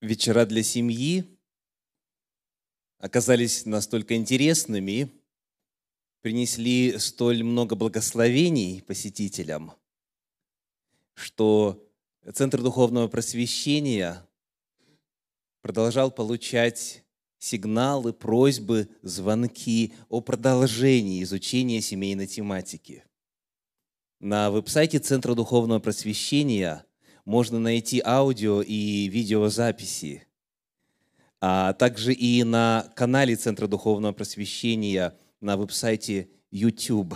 вечера для семьи оказались настолько интересными, принесли столь много благословений посетителям, что Центр духовного просвещения продолжал получать сигналы, просьбы, звонки о продолжении изучения семейной тематики. На веб-сайте Центра духовного просвещения можно найти аудио и видеозаписи, а также и на канале Центра Духовного Просвещения на веб-сайте YouTube.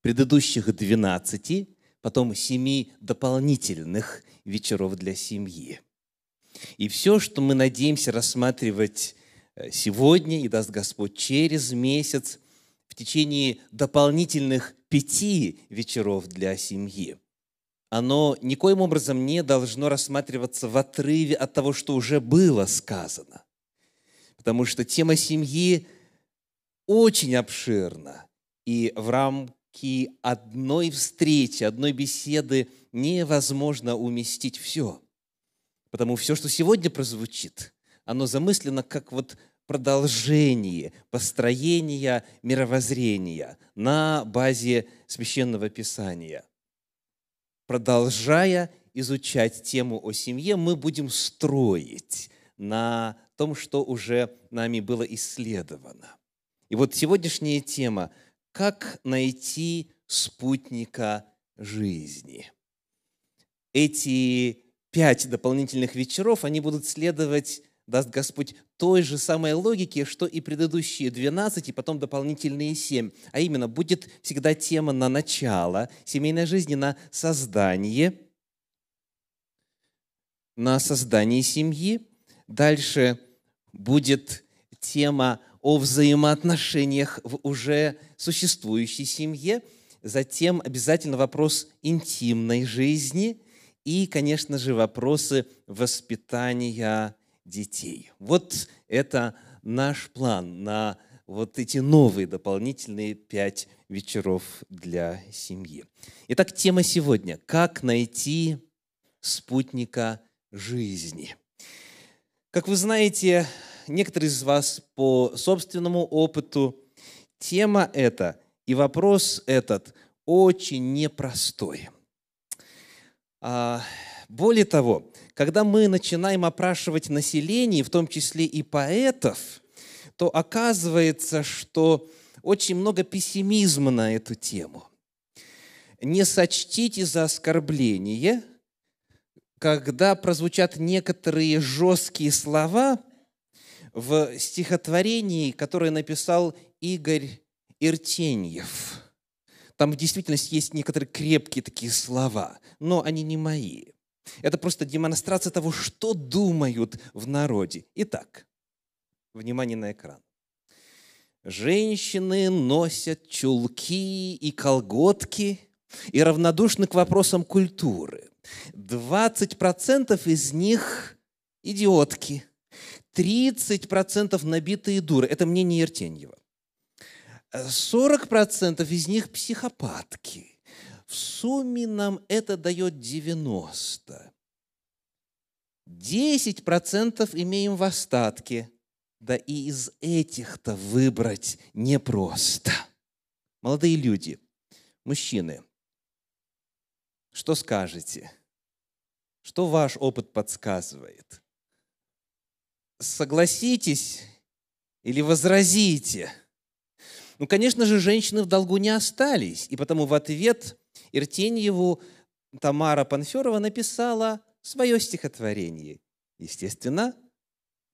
Предыдущих 12, потом 7 дополнительных вечеров для семьи. И все, что мы надеемся рассматривать э, сегодня, и даст Господь через месяц, в течение дополнительных пяти вечеров для семьи – оно никоим образом не должно рассматриваться в отрыве от того, что уже было сказано. Потому что тема семьи очень обширна, и в рамки одной встречи, одной беседы невозможно уместить все. Потому все, что сегодня прозвучит, оно замыслено как вот продолжение построения мировоззрения на базе священного писания продолжая изучать тему о семье, мы будем строить на том, что уже нами было исследовано. И вот сегодняшняя тема – как найти спутника жизни. Эти пять дополнительных вечеров, они будут следовать даст Господь той же самой логики, что и предыдущие 12, и потом дополнительные 7. А именно, будет всегда тема на начало семейной жизни, на создание, на создание семьи. Дальше будет тема о взаимоотношениях в уже существующей семье. Затем обязательно вопрос интимной жизни и, конечно же, вопросы воспитания детей. Вот это наш план на вот эти новые дополнительные пять вечеров для семьи. Итак, тема сегодня – как найти спутника жизни. Как вы знаете, некоторые из вас по собственному опыту, тема эта и вопрос этот очень непростой. А, более того, когда мы начинаем опрашивать население, в том числе и поэтов, то оказывается, что очень много пессимизма на эту тему. Не сочтите за оскорбление, когда прозвучат некоторые жесткие слова в стихотворении, которое написал Игорь Иртеньев. Там в действительности есть некоторые крепкие такие слова, но они не мои. Это просто демонстрация того, что думают в народе. Итак, внимание на экран. Женщины носят чулки и колготки и равнодушны к вопросам культуры. 20% из них идиотки, 30% набитые дуры. Это мнение Ертеньева. 40% из них психопатки. В сумме нам это дает 90. 10% имеем в остатке. Да и из этих-то выбрать непросто. Молодые люди, мужчины, что скажете? Что ваш опыт подсказывает? Согласитесь или возразите? Ну, конечно же, женщины в долгу не остались, и потому в ответ Иртеньеву Тамара Панферова написала свое стихотворение. Естественно,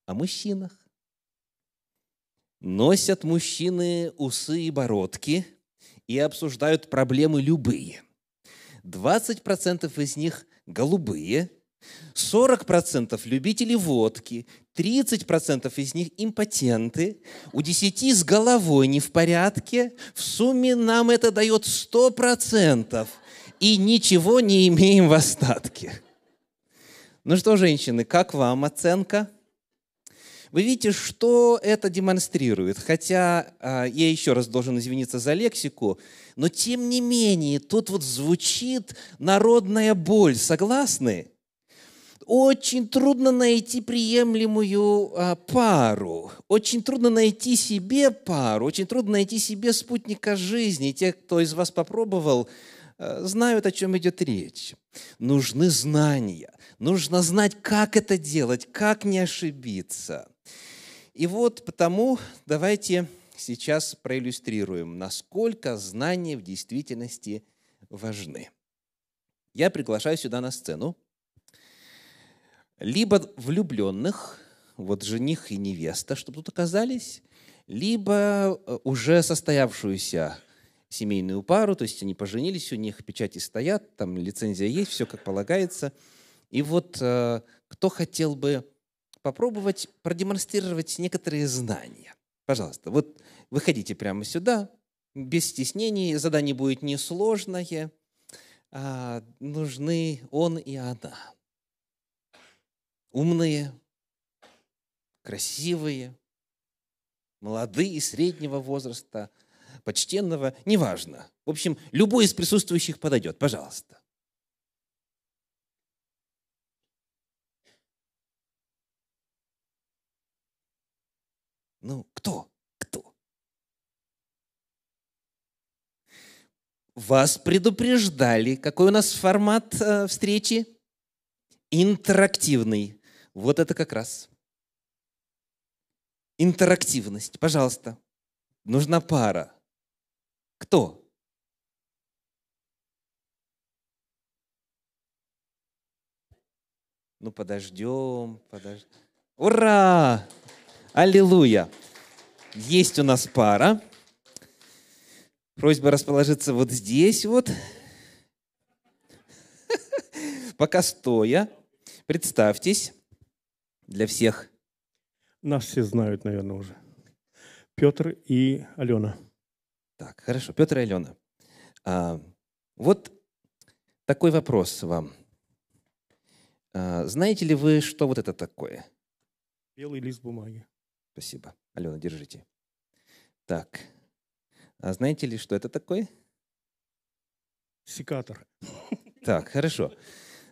о мужчинах. Носят мужчины усы и бородки и обсуждают проблемы любые. 20% из них голубые, 40% любители водки, 30% из них импотенты, у 10 с головой не в порядке, в сумме нам это дает 100%, и ничего не имеем в остатке. Ну что, женщины, как вам оценка? Вы видите, что это демонстрирует. Хотя а, я еще раз должен извиниться за лексику, но тем не менее тут вот звучит народная боль. Согласны? Очень трудно найти приемлемую а, пару, очень трудно найти себе пару, очень трудно найти себе спутника жизни. те, кто из вас попробовал, а, знают, о чем идет речь. Нужны знания, нужно знать, как это делать, как не ошибиться. И вот потому давайте сейчас проиллюстрируем, насколько знания в действительности важны. Я приглашаю сюда на сцену либо влюбленных, вот жених и невеста, чтобы тут оказались, либо э, уже состоявшуюся семейную пару, то есть они поженились, у них печати стоят, там лицензия есть, все как полагается. И вот э, кто хотел бы попробовать продемонстрировать некоторые знания? Пожалуйста, вот выходите прямо сюда, без стеснений, задание будет несложное, а нужны он и она умные, красивые, молодые, среднего возраста, почтенного, неважно. В общем, любой из присутствующих подойдет. Пожалуйста. Ну, кто? Кто? Вас предупреждали. Какой у нас формат э, встречи? Интерактивный. Вот это как раз. Интерактивность. Пожалуйста. Нужна пара. Кто? Ну, подождем, подождем. Ура! Аллилуйя! Есть у нас пара. Просьба расположиться вот здесь вот. Пока стоя. Представьтесь для всех? Нас все знают, наверное, уже. Петр и Алена. Так, хорошо. Петр и Алена. А, вот такой вопрос вам. А, знаете ли вы, что вот это такое? Белый лист бумаги. Спасибо. Алена, держите. Так. А знаете ли, что это такое? Секатор. Так, хорошо.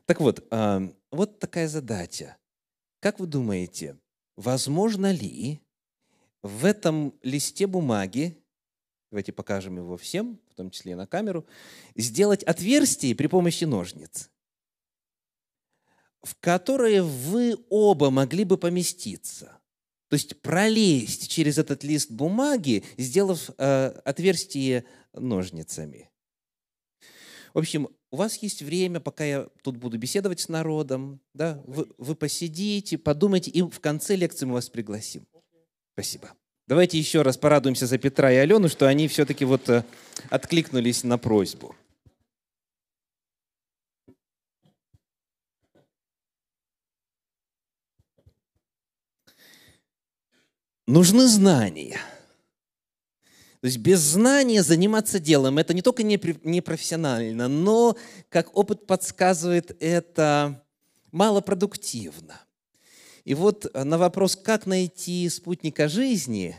Так вот, а, вот такая задача. Как вы думаете, возможно ли в этом листе бумаги, давайте покажем его всем, в том числе и на камеру, сделать отверстие при помощи ножниц, в которые вы оба могли бы поместиться? То есть пролезть через этот лист бумаги, сделав э, отверстие ножницами. В общем, у вас есть время, пока я тут буду беседовать с народом, да, вы, вы посидите, подумайте, и в конце лекции мы вас пригласим. Спасибо. Давайте еще раз порадуемся за Петра и Алену, что они все-таки вот э, откликнулись на просьбу. Нужны знания – то есть без знания заниматься делом – это не только непрофессионально, но, как опыт подсказывает, это малопродуктивно. И вот на вопрос, как найти спутника жизни,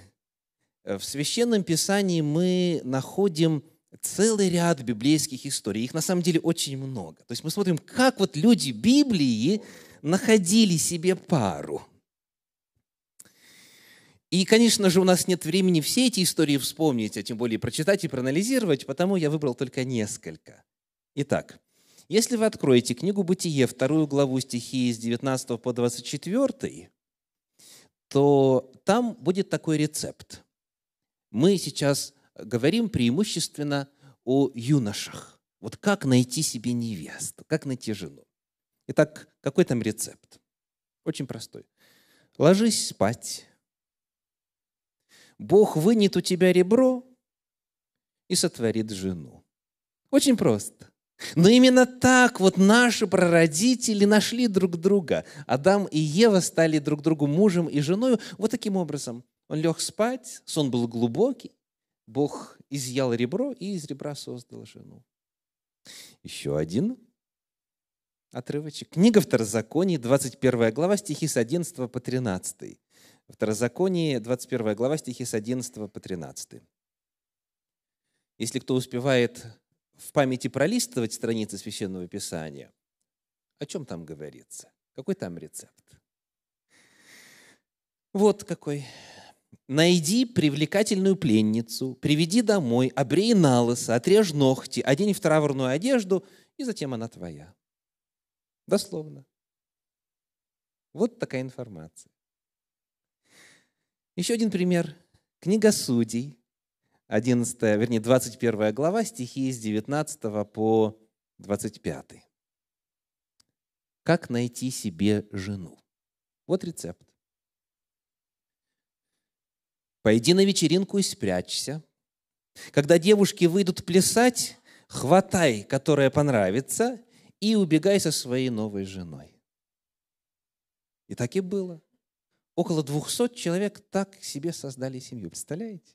в Священном Писании мы находим целый ряд библейских историй. Их на самом деле очень много. То есть мы смотрим, как вот люди Библии находили себе пару – и, конечно же, у нас нет времени все эти истории вспомнить, а тем более прочитать и проанализировать, потому я выбрал только несколько. Итак, если вы откроете книгу «Бытие», вторую главу стихи с 19 по 24, то там будет такой рецепт. Мы сейчас говорим преимущественно о юношах. Вот как найти себе невесту, как найти жену. Итак, какой там рецепт? Очень простой. Ложись спать, Бог вынет у тебя ребро и сотворит жену. Очень просто. Но именно так вот наши прародители нашли друг друга. Адам и Ева стали друг другу мужем и женой. Вот таким образом. Он лег спать, сон был глубокий. Бог изъял ребро и из ребра создал жену. Еще один отрывочек. Книга Второзаконий, 21 глава, стихи с 11 по 13. Второзаконие, 21 глава, стихи с 11 по 13. Если кто успевает в памяти пролистывать страницы Священного Писания, о чем там говорится? Какой там рецепт? Вот какой. Найди привлекательную пленницу, приведи домой, обрей на лысо, отрежь ногти, одень в траурную одежду, и затем она твоя. Дословно. Вот такая информация. Еще один пример. Книга Судей, 11, вернее, 21 глава, стихи с 19 по 25. Как найти себе жену? Вот рецепт. Пойди на вечеринку и спрячься. Когда девушки выйдут плясать, хватай, которая понравится, и убегай со своей новой женой. И так и было. Около двухсот человек так себе создали семью. Представляете?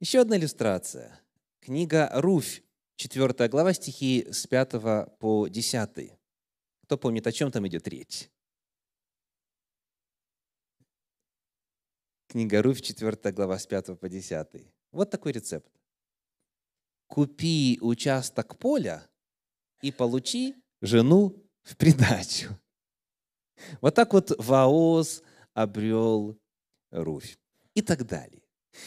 Еще одна иллюстрация. Книга «Руфь», 4 глава, стихи с 5 по 10. Кто помнит, о чем там идет речь? Книга Руфь, 4 глава, с 5 по 10. Вот такой рецепт. Купи участок поля и получи жену в придачу. Вот так вот Ваоз обрел Руфь. И так далее.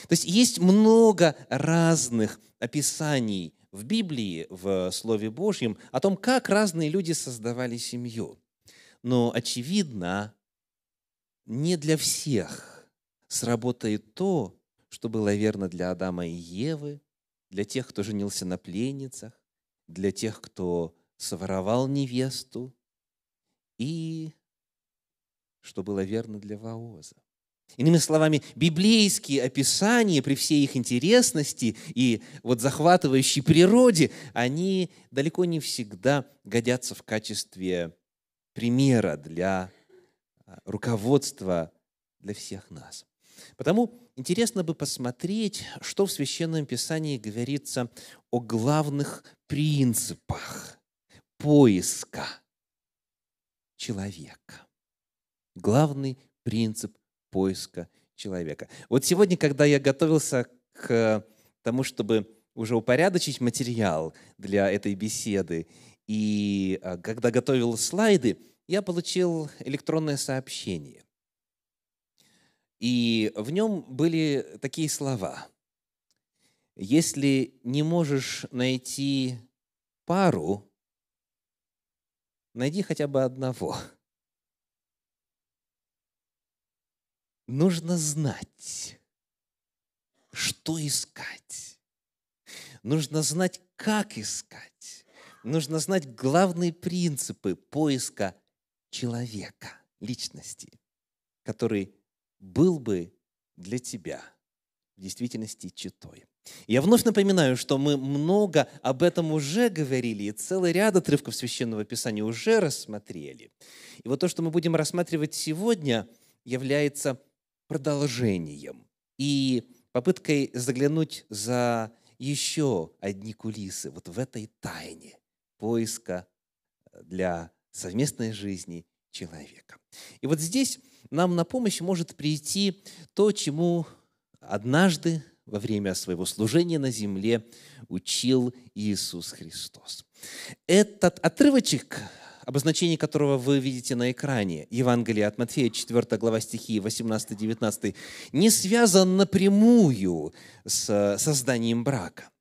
То есть есть много разных описаний в Библии, в Слове Божьем, о том, как разные люди создавали семью. Но, очевидно, не для всех сработает то, что было верно для Адама и Евы, для тех, кто женился на пленницах, для тех, кто своровал невесту, и что было верно для Ваоза. Иными словами, библейские описания при всей их интересности и вот захватывающей природе, они далеко не всегда годятся в качестве примера для а, руководства для всех нас. Потому интересно бы посмотреть, что в Священном Писании говорится о главных принципах поиска человека. Главный принцип поиска человека. Вот сегодня, когда я готовился к тому, чтобы уже упорядочить материал для этой беседы, и а, когда готовил слайды, я получил электронное сообщение. И в нем были такие слова. Если не можешь найти пару, найди хотя бы одного. Нужно знать, что искать. Нужно знать, как искать. Нужно знать главные принципы поиска человека, личности, который был бы для тебя в действительности читой. Я вновь напоминаю, что мы много об этом уже говорили, и целый ряд отрывков Священного Писания уже рассмотрели. И вот то, что мы будем рассматривать сегодня, является продолжением и попыткой заглянуть за еще одни кулисы вот в этой тайне поиска для совместной жизни человека. И вот здесь нам на помощь может прийти то, чему однажды во время своего служения на земле учил Иисус Христос. Этот отрывочек, обозначение которого вы видите на экране, Евангелие от Матфея, 4 глава стихи 18-19, не связан напрямую с созданием брака.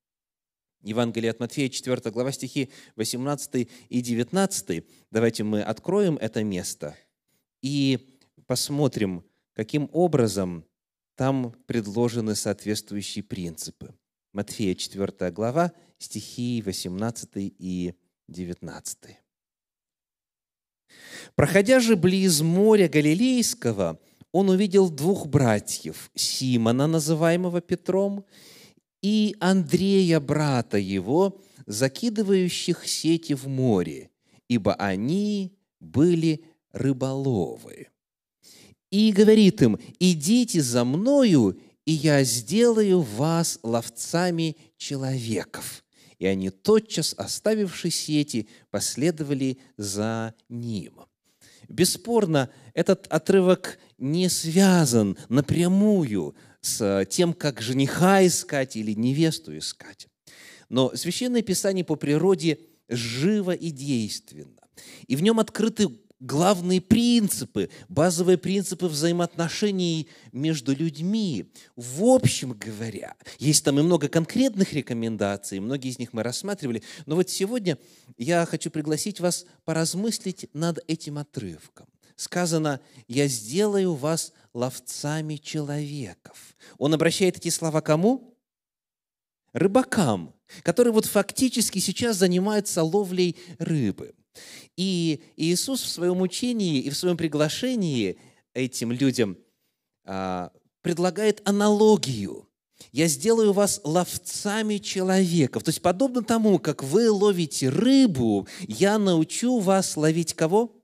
Евангелие от Матфея, 4 глава стихи 18 и 19. Давайте мы откроем это место и посмотрим, каким образом там предложены соответствующие принципы. Матфея 4 глава, стихи 18 и 19. Проходя же близ моря Галилейского, он увидел двух братьев, Симона, называемого Петром, и Андрея, брата его, закидывающих сети в море, ибо они были рыболовы и говорит им, идите за мною, и я сделаю вас ловцами человеков. И они, тотчас оставивши сети, последовали за ним. Бесспорно, этот отрывок не связан напрямую с тем, как жениха искать или невесту искать. Но Священное Писание по природе живо и действенно. И в нем открыты главные принципы, базовые принципы взаимоотношений между людьми. В общем говоря, есть там и много конкретных рекомендаций, многие из них мы рассматривали, но вот сегодня я хочу пригласить вас поразмыслить над этим отрывком. Сказано, «Я сделаю вас ловцами человеков». Он обращает эти слова кому? Рыбакам, которые вот фактически сейчас занимаются ловлей рыбы. И Иисус в своем учении и в своем приглашении этим людям а, предлагает аналогию. «Я сделаю вас ловцами человеков». То есть, подобно тому, как вы ловите рыбу, я научу вас ловить кого?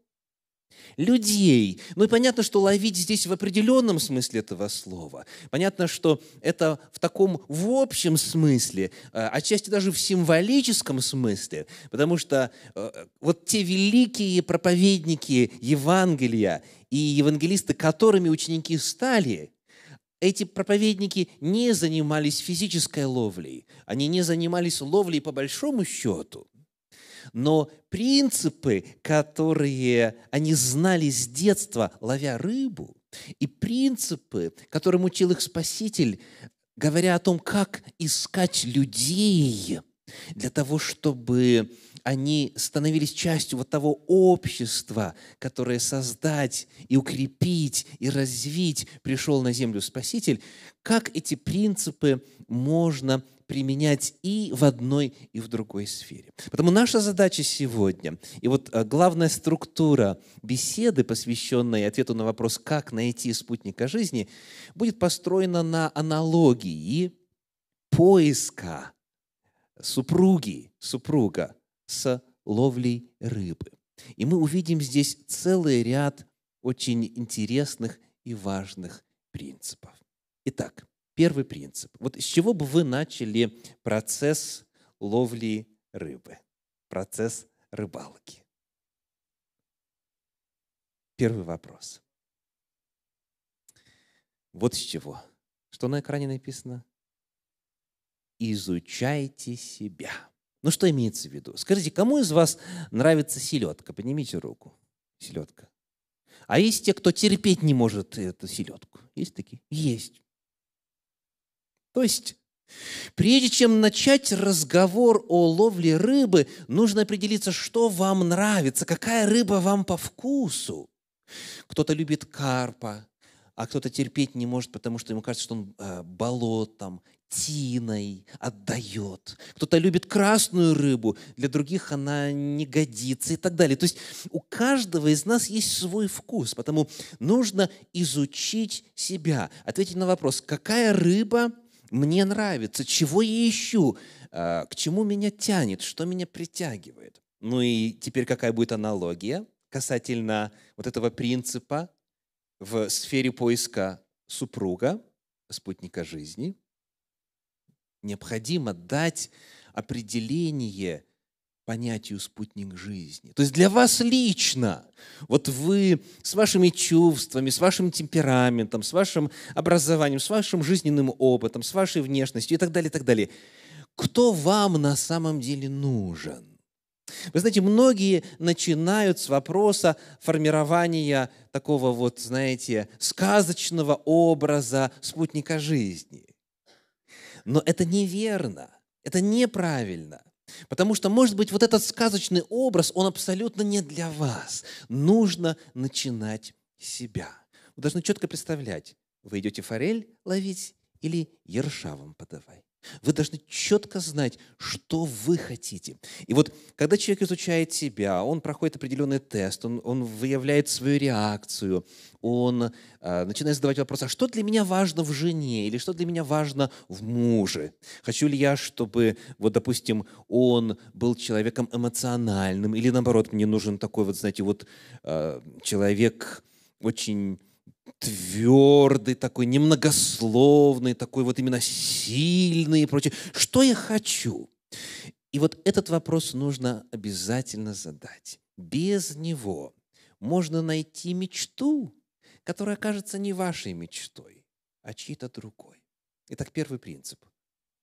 Людей. Ну и понятно, что ловить здесь в определенном смысле этого слова. Понятно, что это в таком в общем смысле, э, отчасти даже в символическом смысле, потому что э, вот те великие проповедники Евангелия и евангелисты, которыми ученики стали, эти проповедники не занимались физической ловлей, они не занимались ловлей по большому счету – но принципы, которые они знали с детства, ловя рыбу, и принципы, которым учил их Спаситель, говоря о том, как искать людей для того, чтобы они становились частью вот того общества, которое создать и укрепить и развить пришел на землю Спаситель, как эти принципы можно применять и в одной, и в другой сфере. Потому наша задача сегодня, и вот э, главная структура беседы, посвященной ответу на вопрос, как найти спутника жизни, будет построена на аналогии поиска супруги, супруга с ловлей рыбы. И мы увидим здесь целый ряд очень интересных и важных принципов. Итак, Первый принцип. Вот с чего бы вы начали процесс ловли рыбы, процесс рыбалки? Первый вопрос. Вот с чего. Что на экране написано? Изучайте себя. Ну, что имеется в виду? Скажите, кому из вас нравится селедка? Поднимите руку. Селедка. А есть те, кто терпеть не может эту селедку? Есть такие? Есть. То есть, прежде чем начать разговор о ловле рыбы, нужно определиться, что вам нравится, какая рыба вам по вкусу. Кто-то любит карпа, а кто-то терпеть не может, потому что ему кажется, что он э, болотом, тиной отдает. Кто-то любит красную рыбу, для других она не годится и так далее. То есть у каждого из нас есть свой вкус, потому нужно изучить себя, ответить на вопрос, какая рыба мне нравится, чего я ищу, а, к чему меня тянет, что меня притягивает. Ну и теперь какая будет аналогия касательно вот этого принципа в сфере поиска супруга, спутника жизни? Необходимо дать определение понятию спутник жизни. То есть для вас лично, вот вы с вашими чувствами, с вашим темпераментом, с вашим образованием, с вашим жизненным опытом, с вашей внешностью и так далее, и так далее, кто вам на самом деле нужен? Вы знаете, многие начинают с вопроса формирования такого вот, знаете, сказочного образа спутника жизни. Но это неверно, это неправильно – Потому что, может быть, вот этот сказочный образ, он абсолютно не для вас. Нужно начинать с себя. Вы должны четко представлять, вы идете форель ловить или ерша вам подавай. Вы должны четко знать, что вы хотите. И вот когда человек изучает себя, он проходит определенный тест, он, он выявляет свою реакцию, он э, начинает задавать вопрос, а что для меня важно в жене или что для меня важно в муже? Хочу ли я, чтобы, вот, допустим, он был человеком эмоциональным или, наоборот, мне нужен такой, вот, знаете, вот э, человек очень твердый такой, немногословный, такой вот именно сильный и прочее. Что я хочу? И вот этот вопрос нужно обязательно задать. Без него можно найти мечту, которая окажется не вашей мечтой, а чьей-то другой. Итак, первый принцип.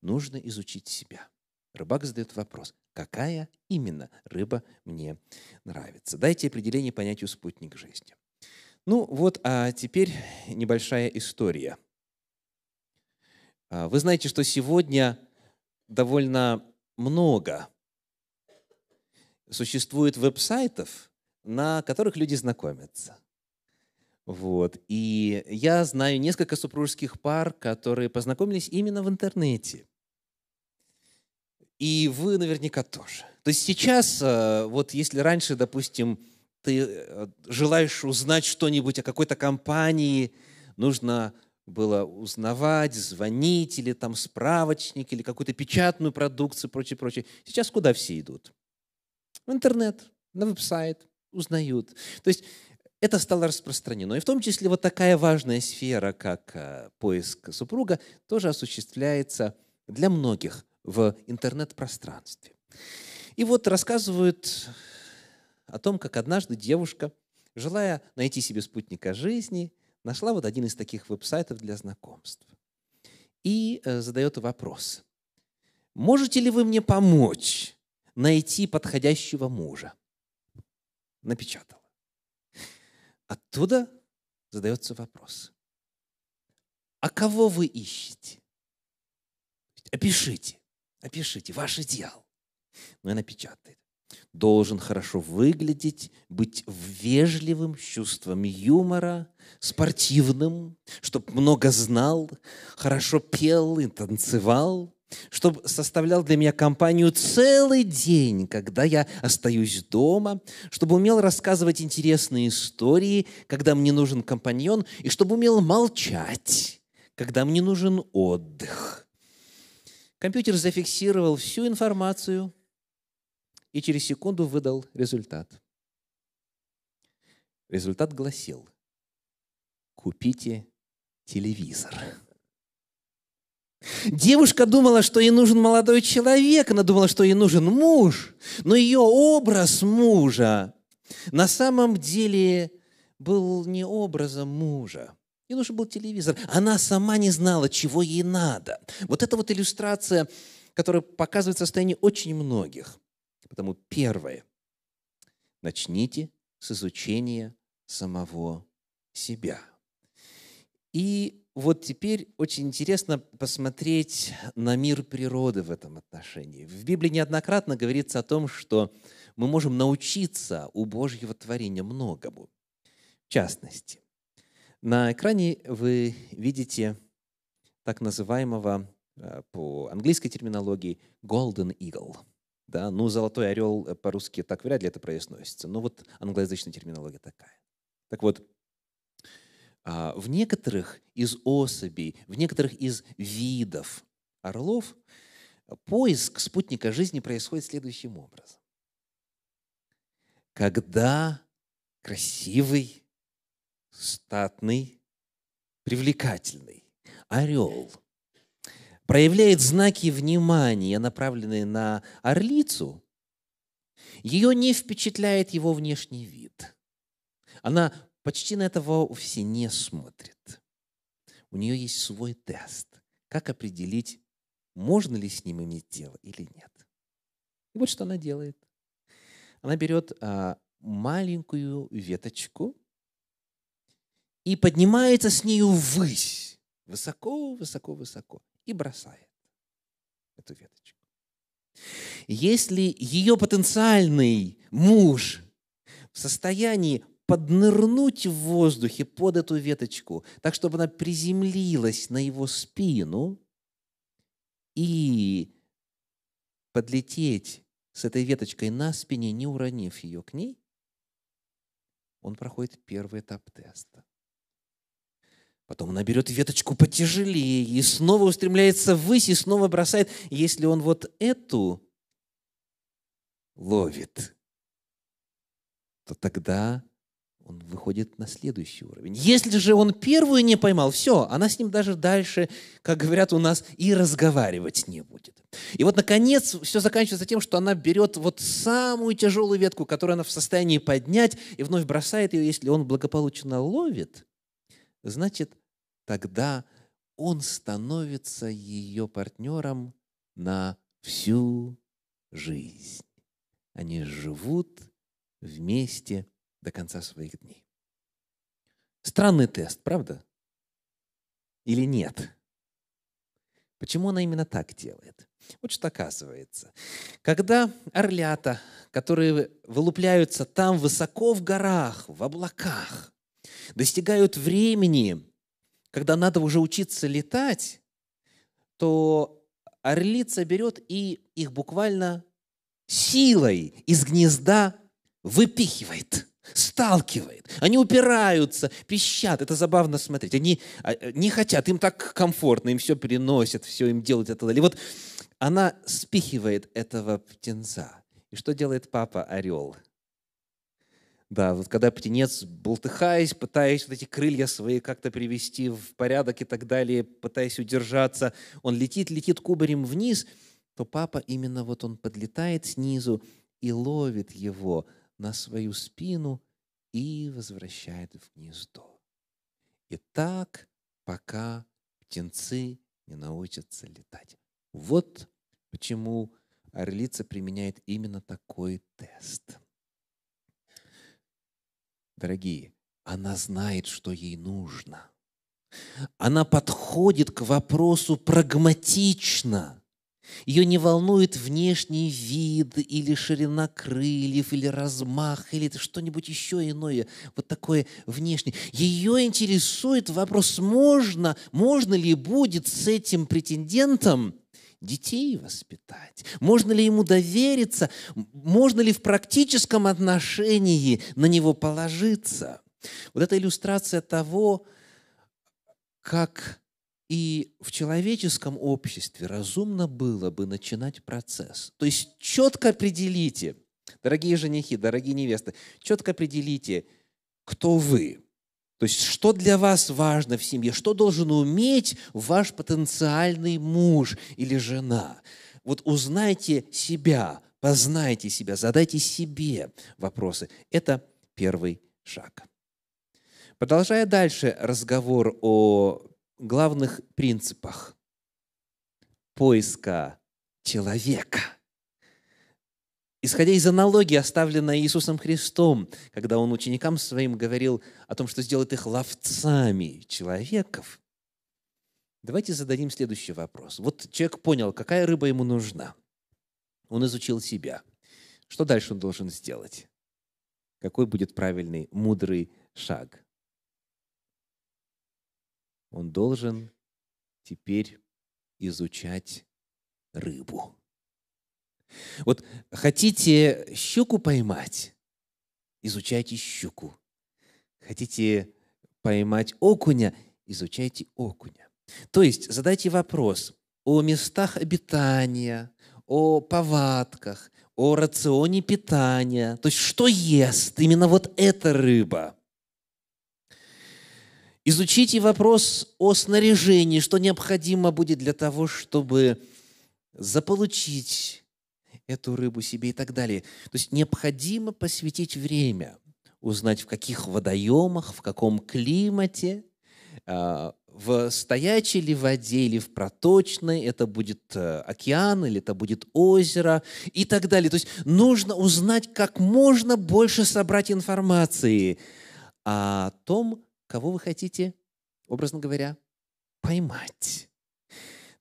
Нужно изучить себя. Рыбак задает вопрос, какая именно рыба мне нравится. Дайте определение понятию «спутник жизни». Ну вот, а теперь небольшая история. А, вы знаете, что сегодня довольно много существует веб-сайтов, на которых люди знакомятся. Вот. И я знаю несколько супружеских пар, которые познакомились именно в интернете. И вы наверняка тоже. То есть сейчас, э, вот если раньше, допустим, ты э, желаешь узнать что-нибудь о какой-то компании, нужно было узнавать, звонить, или там справочник, или какую-то печатную продукцию, прочее, прочее. Сейчас куда все идут? В интернет, на веб-сайт, узнают. То есть это стало распространено. И в том числе вот такая важная сфера, как э, поиск супруга, тоже осуществляется для многих в интернет-пространстве. И вот рассказывают о том, как однажды девушка, желая найти себе спутника жизни, нашла вот один из таких веб-сайтов для знакомств. И э, задает вопрос. Можете ли вы мне помочь найти подходящего мужа? Напечатал. Оттуда задается вопрос. А кого вы ищете? Опишите, опишите ваш идеал. Ну и напечатает. Должен хорошо выглядеть, быть вежливым, с чувством юмора, спортивным, чтобы много знал, хорошо пел и танцевал, чтобы составлял для меня компанию целый день, когда я остаюсь дома, чтобы умел рассказывать интересные истории, когда мне нужен компаньон, и чтобы умел молчать, когда мне нужен отдых. Компьютер зафиксировал всю информацию и через секунду выдал результат. Результат гласил, купите телевизор. Девушка думала, что ей нужен молодой человек, она думала, что ей нужен муж, но ее образ мужа на самом деле был не образом мужа. Ей нужен был телевизор. Она сама не знала, чего ей надо. Вот это вот иллюстрация, которая показывает состояние очень многих. Потому первое. Начните с изучения самого себя. И вот теперь очень интересно посмотреть на мир природы в этом отношении. В Библии неоднократно говорится о том, что мы можем научиться у Божьего творения многому. В частности, на экране вы видите так называемого э, по английской терминологии golden eagle. Да? Ну, золотой орел по-русски так вряд ли это произносится, но вот англоязычная терминология такая. Так вот, а, в некоторых из особей, в некоторых из видов орлов поиск спутника жизни происходит следующим образом. Когда красивый, статный, привлекательный орел проявляет знаки внимания, направленные на орлицу, ее не впечатляет его внешний вид. Она почти на это вовсе не смотрит. У нее есть свой тест, как определить, можно ли с ним иметь дело или нет. И вот что она делает. Она берет а, маленькую веточку и поднимается с нею ввысь, высоко, высоко, высоко, и бросает эту веточку. Если ее потенциальный муж в состоянии поднырнуть в воздухе под эту веточку, так, чтобы она приземлилась на его спину и подлететь с этой веточкой на спине, не уронив ее к ней, он проходит первый этап теста. Потом он наберет веточку потяжелее и снова устремляется ввысь и снова бросает. Если он вот эту ловит, то тогда он выходит на следующий уровень. Если же он первую не поймал, все, она с ним даже дальше, как говорят у нас, и разговаривать не будет. И вот, наконец, все заканчивается тем, что она берет вот самую тяжелую ветку, которую она в состоянии поднять, и вновь бросает ее. Если он благополучно ловит, значит, тогда он становится ее партнером на всю жизнь. Они живут вместе до конца своих дней. Странный тест, правда? Или нет? Почему она именно так делает? Вот что оказывается. Когда орлята, которые вылупляются там высоко в горах, в облаках, достигают времени, когда надо уже учиться летать, то орлица берет и их буквально силой из гнезда выпихивает, сталкивает. Они упираются, пищат. Это забавно смотреть. Они а, не хотят, им так комфортно, им все переносят, все им делают это. И вот она спихивает этого птенца. И что делает папа орел? Да, вот когда птенец, болтыхаясь, пытаясь вот эти крылья свои как-то привести в порядок и так далее, пытаясь удержаться, он летит, летит кубарем вниз, то папа именно вот он подлетает снизу и ловит его на свою спину и возвращает в гнездо. И так, пока птенцы не научатся летать. Вот почему орлица применяет именно такой тест. Дорогие, она знает, что ей нужно. Она подходит к вопросу прагматично – ее не волнует внешний вид или ширина крыльев, или размах, или что-нибудь еще иное, вот такое внешнее. Ее интересует вопрос, можно, можно ли будет с этим претендентом детей воспитать? Можно ли ему довериться? Можно ли в практическом отношении на него положиться? Вот эта иллюстрация того, как и в человеческом обществе разумно было бы начинать процесс. То есть четко определите, дорогие женихи, дорогие невесты, четко определите, кто вы. То есть что для вас важно в семье, что должен уметь ваш потенциальный муж или жена. Вот узнайте себя, познайте себя, задайте себе вопросы. Это первый шаг. Продолжая дальше разговор о главных принципах поиска человека. Исходя из аналогии, оставленной Иисусом Христом, когда Он ученикам своим говорил о том, что сделает их ловцами человеков, давайте зададим следующий вопрос. Вот человек понял, какая рыба ему нужна. Он изучил себя. Что дальше он должен сделать? Какой будет правильный, мудрый шаг? он должен теперь изучать рыбу. Вот хотите щуку поймать? Изучайте щуку. Хотите поймать окуня? Изучайте окуня. То есть задайте вопрос о местах обитания, о повадках, о рационе питания. То есть что ест именно вот эта рыба – Изучите вопрос о снаряжении, что необходимо будет для того, чтобы заполучить эту рыбу себе и так далее. То есть необходимо посвятить время, узнать, в каких водоемах, в каком климате, а, в стоячей ли воде или в проточной, это будет э, океан или это будет озеро и так далее. То есть нужно узнать как можно больше собрать информации о том, кого вы хотите, образно говоря, поймать.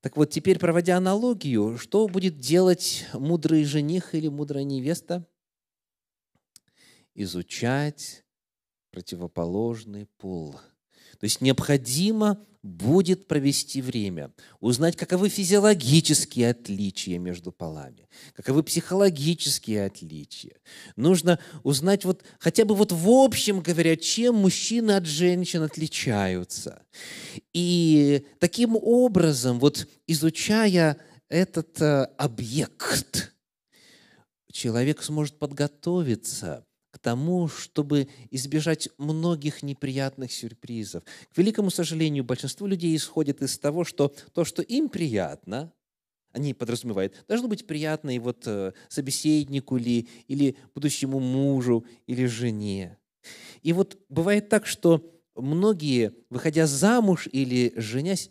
Так вот, теперь, проводя аналогию, что будет делать мудрый жених или мудрая невеста? Изучать противоположный пол. То есть необходимо будет провести время, узнать, каковы физиологические отличия между полами, каковы психологические отличия. Нужно узнать вот хотя бы вот в общем говоря, чем мужчины от женщин отличаются. И таким образом, вот изучая этот э, объект, человек сможет подготовиться тому, чтобы избежать многих неприятных сюрпризов. К великому сожалению, большинство людей исходит из того, что то, что им приятно, они подразумевают, должно быть приятно и вот э, собеседнику ли, или будущему мужу, или жене. И вот бывает так, что многие, выходя замуж или женясь,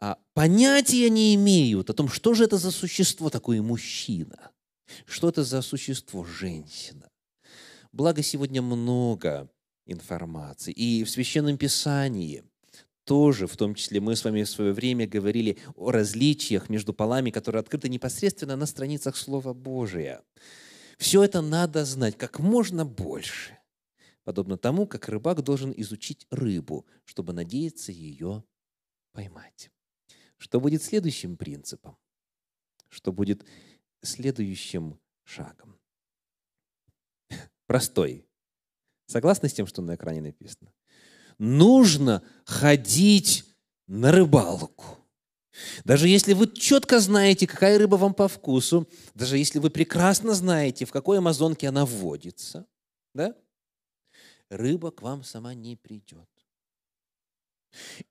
а, понятия не имеют о том, что же это за существо такое мужчина, что это за существо женщина. Благо сегодня много информации. И в Священном Писании тоже, в том числе мы с вами в свое время говорили о различиях между полами, которые открыты непосредственно на страницах Слова Божия. Все это надо знать как можно больше, подобно тому, как рыбак должен изучить рыбу, чтобы надеяться ее поймать. Что будет следующим принципом? Что будет следующим шагом? Простой. Согласны с тем, что на экране написано? нужно ходить на рыбалку. Даже если вы четко знаете, какая рыба вам по вкусу, даже если вы прекрасно знаете, в какой амазонке она вводится, да, рыба к вам сама не придет.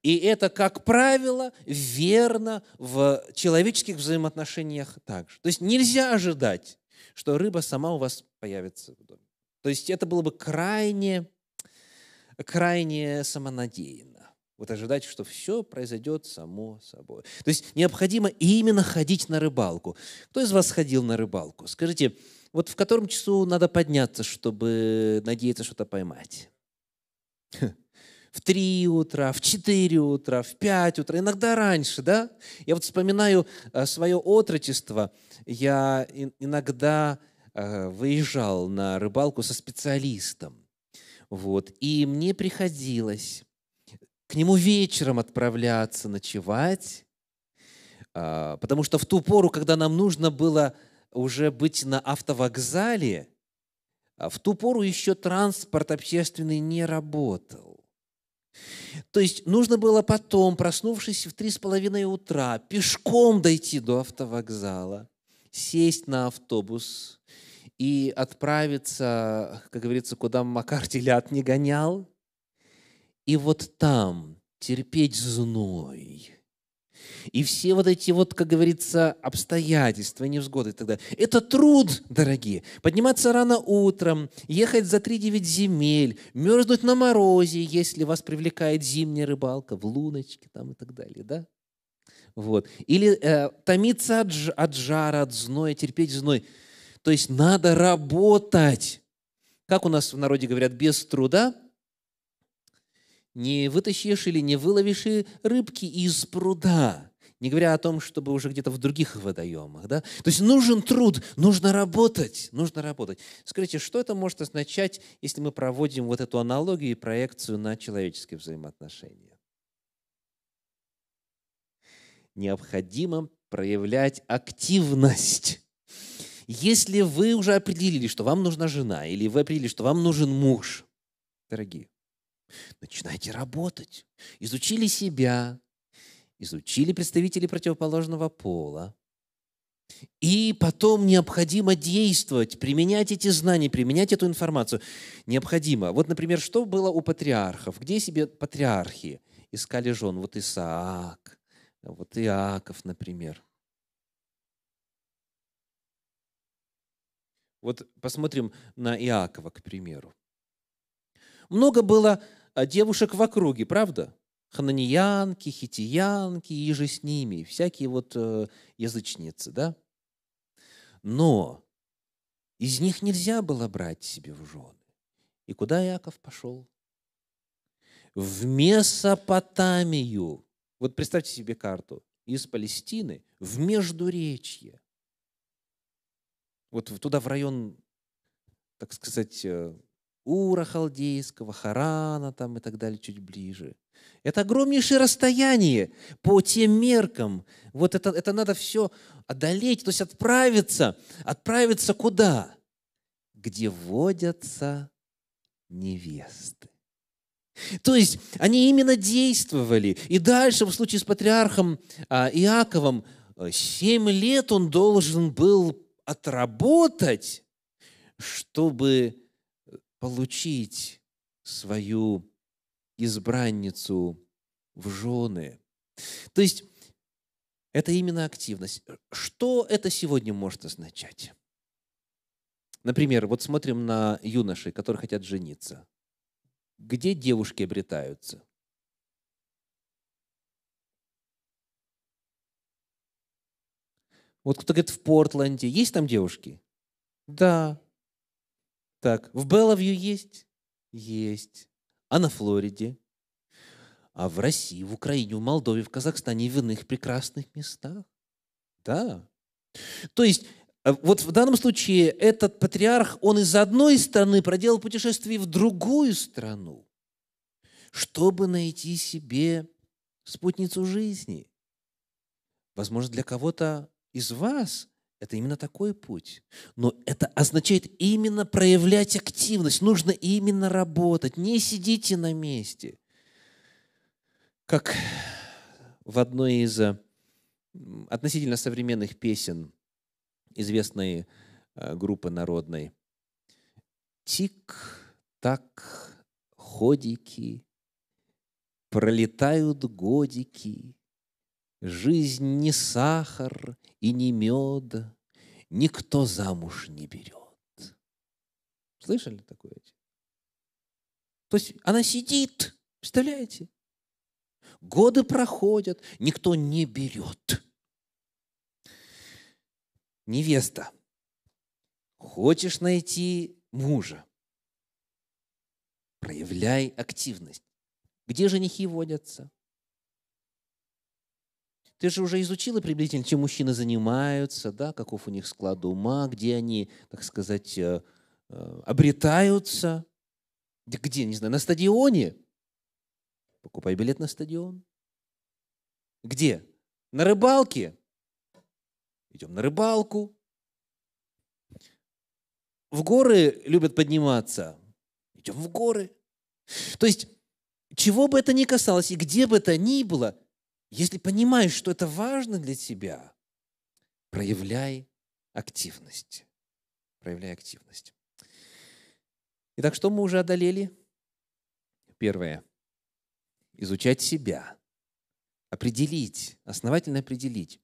И это, как правило, верно в человеческих взаимоотношениях также. То есть нельзя ожидать, что рыба сама у вас появится в доме. То есть это было бы крайне крайне самонадеянно. Вот ожидать, что все произойдет само собой. То есть необходимо именно ходить на рыбалку. Кто из вас ходил на рыбалку? Скажите, вот в котором часу надо подняться, чтобы надеяться что-то поймать? В три утра, в четыре утра, в пять утра, иногда раньше, да? Я вот вспоминаю э, свое отрочество. Я иногда выезжал на рыбалку со специалистом. Вот. И мне приходилось к нему вечером отправляться, ночевать, а, потому что в ту пору, когда нам нужно было уже быть на автовокзале, а, в ту пору еще транспорт общественный не работал. То есть нужно было потом, проснувшись в три с половиной утра, пешком дойти до автовокзала, сесть на автобус, и отправиться, как говорится, куда Макар телят не гонял, и вот там терпеть зной. И все вот эти вот, как говорится, обстоятельства, невзгоды и так далее. Это труд, дорогие. Подниматься рано утром, ехать за 3-9 земель, мерзнуть на морозе, если вас привлекает зимняя рыбалка, в луночке там и так далее, да? Вот. Или э, томиться от, от жара, от зноя, терпеть зной – то есть надо работать. Как у нас в народе говорят, без труда не вытащишь или не выловишь рыбки из пруда. Не говоря о том, чтобы уже где-то в других водоемах. Да? То есть нужен труд, нужно работать, нужно работать. Скажите, что это может означать, если мы проводим вот эту аналогию и проекцию на человеческие взаимоотношения? Необходимо проявлять активность если вы уже определили, что вам нужна жена, или вы определили, что вам нужен муж, дорогие, начинайте работать. Изучили себя, изучили представителей противоположного пола, и потом необходимо действовать, применять эти знания, применять эту информацию. Необходимо. Вот, например, что было у патриархов? Где себе патриархи искали жен? Вот Исаак, вот Иаков, например. Вот посмотрим на Иакова, к примеру. Много было а, девушек в округе, правда? Хананиянки, хитиянки и же с ними, всякие вот э, язычницы, да? Но из них нельзя было брать себе в жены. И куда Иаков пошел? В Месопотамию. Вот представьте себе карту. Из Палестины в Междуречье вот туда, в район, так сказать, э, Ура Халдейского, Харана там и так далее, чуть ближе. Это огромнейшее расстояние по тем меркам. Вот это, это надо все одолеть, то есть отправиться. Отправиться куда? Где водятся невесты. То есть они именно действовали. И дальше, в случае с патриархом а, Иаковом, э, семь лет он должен был отработать, чтобы получить свою избранницу в жены. То есть это именно активность. Что это сегодня может означать? Например, вот смотрим на юношей, которые хотят жениться. Где девушки обретаются? Вот кто говорит, в Портленде. Есть там девушки? Да. Так, в Белловью есть? Есть. А на Флориде? А в России, в Украине, в Молдове, в Казахстане и в иных прекрасных местах? Да. То есть, э, вот в данном случае этот патриарх, он из одной страны проделал путешествие в другую страну, чтобы найти себе спутницу жизни. Возможно, для кого-то из вас это именно такой путь. Но это означает именно проявлять активность. Нужно именно работать. Не сидите на месте. Как в одной из э, относительно современных песен известной э, группы народной. Тик-так, ходики, пролетают годики, Жизнь не сахар и не мед, никто замуж не берет. Слышали такое? То есть она сидит, представляете? Годы проходят, никто не берет. Невеста, хочешь найти мужа, проявляй активность. Где женихи водятся? Ты же уже изучила приблизительно, чем мужчины занимаются, да, каков у них склад ума, где они, так сказать, э, э, обретаются. Где, не знаю, на стадионе? Покупай билет на стадион. Где? На рыбалке? Идем на рыбалку. В горы любят подниматься. Идем в горы. То есть, чего бы это ни касалось, и где бы это ни было – если понимаешь, что это важно для тебя, проявляй активность. Проявляй активность. Итак, что мы уже одолели? Первое. Изучать себя. Определить, основательно определить,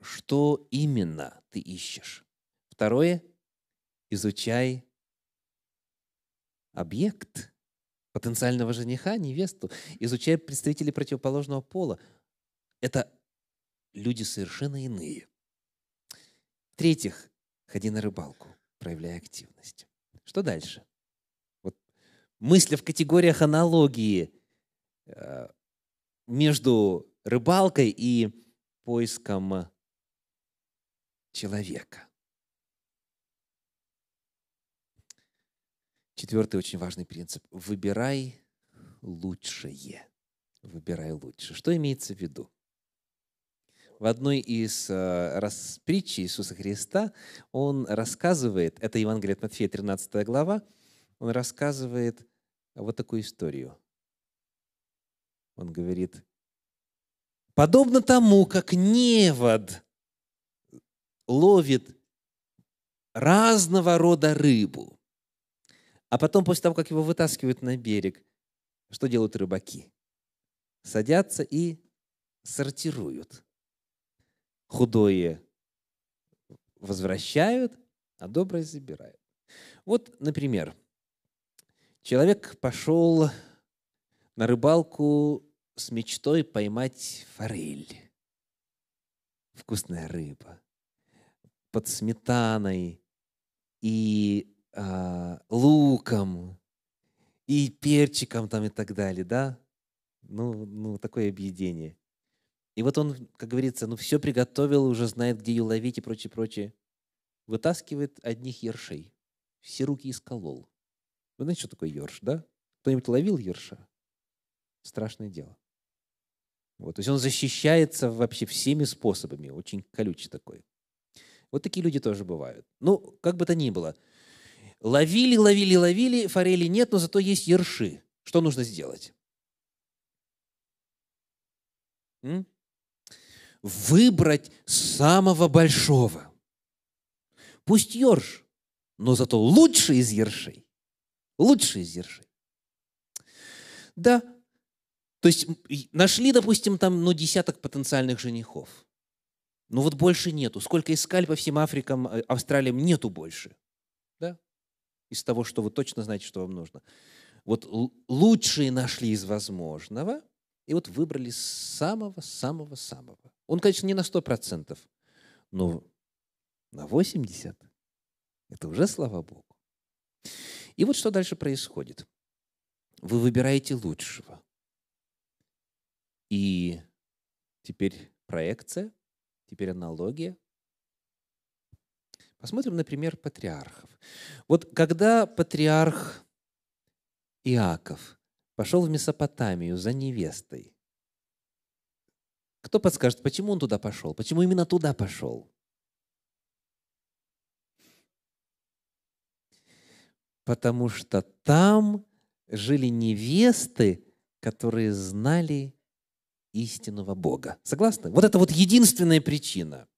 что именно ты ищешь. Второе. Изучай объект, потенциального жениха, невесту, изучая представителей противоположного пола. Это люди совершенно иные. В-третьих, ходи на рыбалку, проявляя активность. Что дальше? Вот мысли в категориях аналогии э, между рыбалкой и поиском человека. Четвертый очень важный принцип. Выбирай лучшее. Выбирай лучшее. Что имеется в виду? В одной из э, Иисуса Христа он рассказывает, это Евангелие от Матфея, 13 глава, он рассказывает вот такую историю. Он говорит, подобно тому, как невод ловит разного рода рыбу, а потом, после того, как его вытаскивают на берег, что делают рыбаки? Садятся и сортируют. Худое возвращают, а доброе забирают. Вот, например, человек пошел на рыбалку с мечтой поймать форель. Вкусная рыба. Под сметаной и а, луком и перчиком там и так далее, да? Ну, ну, такое объедение. И вот он, как говорится, ну все приготовил, уже знает, где ее ловить и прочее, прочее. Вытаскивает одних ершей. Все руки исколол. Вы знаете, что такое ерш, да? Кто-нибудь ловил ерша? Страшное дело. Вот, то есть он защищается вообще всеми способами, очень колючий такой. Вот такие люди тоже бывают. Ну, как бы то ни было – Ловили, ловили, ловили, форели нет, но зато есть ерши. Что нужно сделать? М? Выбрать самого большого. Пусть ерш, но зато лучший из ершей. Лучший из ершей. Да, то есть нашли, допустим, там ну, десяток потенциальных женихов. Но вот больше нету. Сколько искали по всем Африкам, э, Австралиям, нету больше из того, что вы точно знаете, что вам нужно. Вот лучшие нашли из возможного, и вот выбрали самого-самого-самого. Он, конечно, не на сто процентов, но на 80 – это уже слава Богу. И вот что дальше происходит. Вы выбираете лучшего. И теперь проекция, теперь аналогия. Посмотрим, например, патриархов. Вот когда патриарх Иаков пошел в Месопотамию за невестой, кто подскажет, почему он туда пошел? Почему именно туда пошел? Потому что там жили невесты, которые знали истинного Бога. Согласны? Вот это вот единственная причина.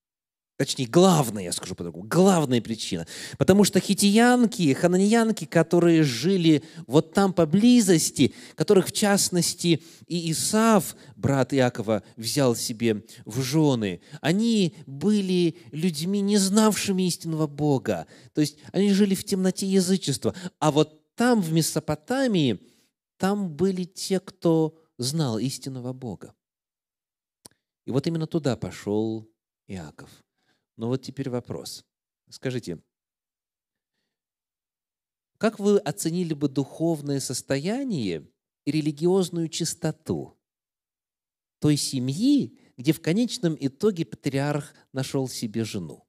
Точнее, главная, я скажу по-другому, главная причина. Потому что хитиянки, хананьянки, которые жили вот там поблизости, которых, в частности, и Исав, брат Иакова, взял себе в жены, они были людьми, не знавшими истинного Бога. То есть они жили в темноте язычества. А вот там, в Месопотамии, там были те, кто знал истинного Бога. И вот именно туда пошел Иаков. Но вот теперь вопрос. Скажите, как вы оценили бы духовное состояние и религиозную чистоту той семьи, где в конечном итоге патриарх нашел себе жену?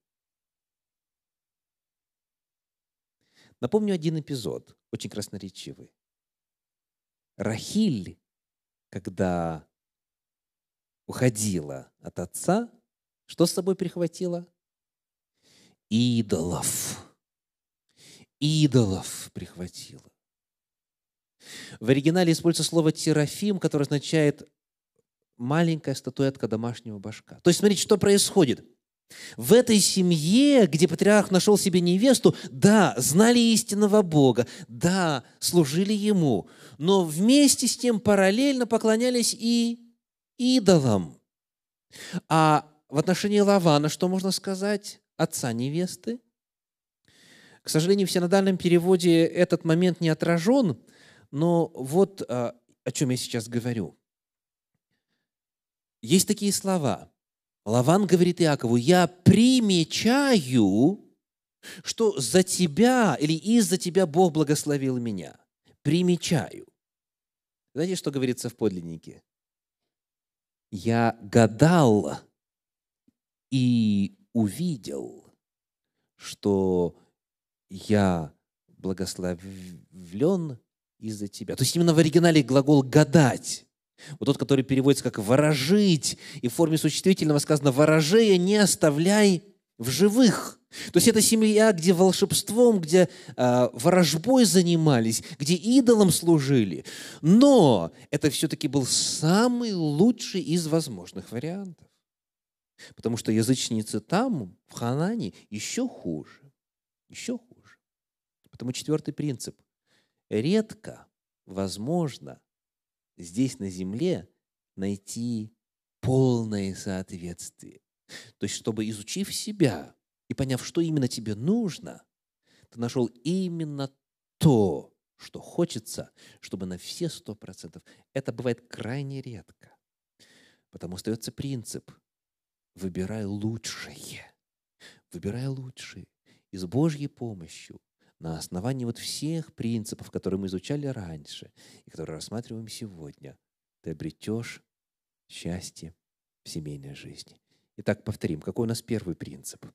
Напомню один эпизод, очень красноречивый. Рахиль, когда уходила от отца, что с собой прихватила? Идолов. Идолов прихватила. В оригинале используется слово «терафим», которое означает маленькая статуэтка домашнего башка. То есть, смотрите, что происходит. В этой семье, где патриарх нашел себе невесту, да, знали истинного Бога, да, служили Ему, но вместе с тем параллельно поклонялись и идолам. А в отношении Лавана что можно сказать? Отца невесты. К сожалению, в синодальном переводе этот момент не отражен, но вот а, о чем я сейчас говорю. Есть такие слова. Лаван говорит Иакову, я примечаю, что за тебя или из-за тебя Бог благословил меня. Примечаю. Знаете, что говорится в подлиннике? Я гадал и увидел, что я благословлен из-за тебя. То есть именно в оригинале глагол «гадать». Вот тот, который переводится как «ворожить», и в форме существительного сказано «ворожея не оставляй в живых». То есть это семья, где волшебством, где э, ворожбой занимались, где идолам служили. Но это все-таки был самый лучший из возможных вариантов. Потому что язычницы там, в Ханане, еще хуже. Еще хуже. Потому четвертый принцип. Редко возможно здесь на земле найти полное соответствие. То есть, чтобы изучив себя и поняв, что именно тебе нужно, ты нашел именно то, что хочется, чтобы на все сто процентов. Это бывает крайне редко. Потому остается принцип выбирай лучшее. Выбирай лучшее. И с Божьей помощью, на основании вот всех принципов, которые мы изучали раньше и которые рассматриваем сегодня, ты обретешь счастье в семейной жизни. Итак, повторим, какой у нас первый принцип?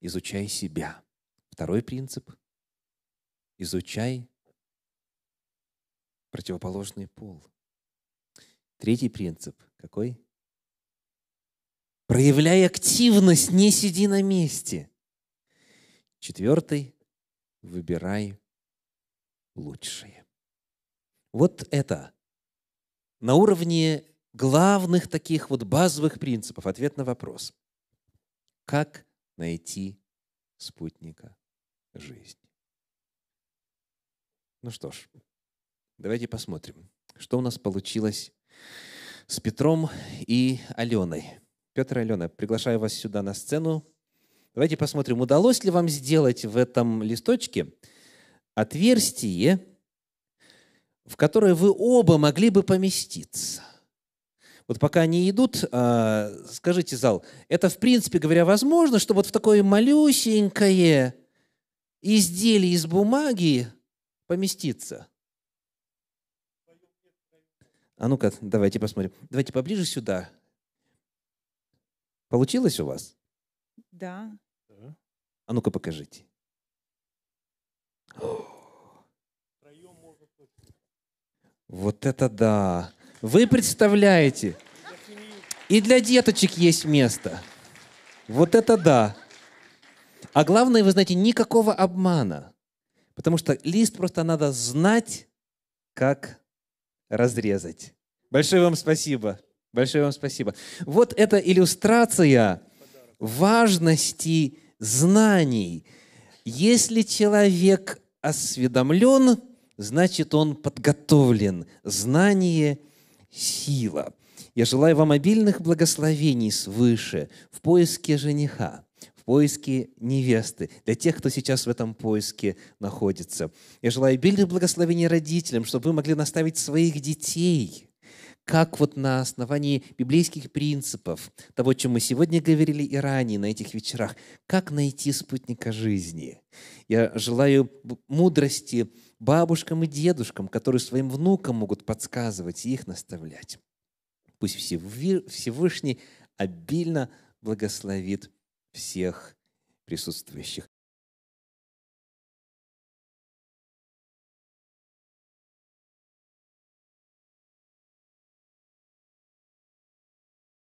Изучай себя. Второй принцип – изучай противоположный пол. Третий принцип какой? Проявляй активность, не сиди на месте. Четвертый – выбирай лучшее. Вот это на уровне главных таких вот базовых принципов ответ на вопрос. Как найти спутника жизни? Ну что ж, давайте посмотрим, что у нас получилось с Петром и Аленой. Петр и Алена, приглашаю вас сюда на сцену. Давайте посмотрим, удалось ли вам сделать в этом листочке отверстие, в которое вы оба могли бы поместиться. Вот пока они идут, а, скажите, зал, это, в принципе говоря, возможно, что вот в такое малюсенькое изделие из бумаги поместиться? А ну-ка, давайте посмотрим. Давайте поближе сюда. Получилось у вас? Да. А ну-ка покажите. Вот это да! Вы представляете? И для деточек есть место. Вот это да! А главное, вы знаете, никакого обмана. Потому что лист просто надо знать, как разрезать. Большое вам спасибо. Большое вам спасибо. Вот эта иллюстрация важности знаний. Если человек осведомлен, значит он подготовлен. Знание – сила. Я желаю вам обильных благословений свыше в поиске жениха, в поиске невесты, для тех, кто сейчас в этом поиске находится. Я желаю обильных благословений родителям, чтобы вы могли наставить своих детей – как вот на основании библейских принципов, того, чем мы сегодня говорили и ранее на этих вечерах, как найти спутника жизни. Я желаю мудрости бабушкам и дедушкам, которые своим внукам могут подсказывать и их наставлять. Пусть Всевышний обильно благословит всех присутствующих.